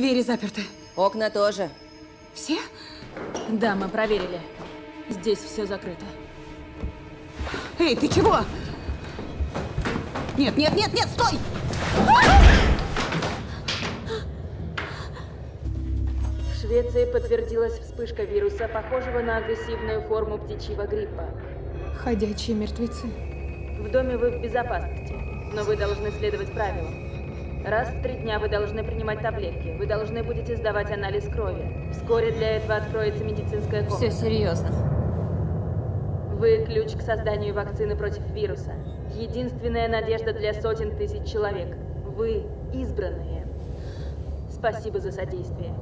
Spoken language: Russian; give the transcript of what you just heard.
Двери заперты. Окна тоже. Все? Да, мы проверили. Здесь все закрыто. Эй, ты чего? Нет, нет, нет, нет, стой! В Швеции подтвердилась вспышка вируса, похожего на агрессивную форму птичьего гриппа. Ходячие мертвецы. В доме вы в безопасности, но вы должны следовать правилам. Раз в три дня вы должны принимать таблетки. Вы должны будете сдавать анализ крови. Вскоре для этого откроется медицинская комната. Все серьезно. Вы ключ к созданию вакцины против вируса. Единственная надежда для сотен тысяч человек. Вы избранные. Спасибо за содействие.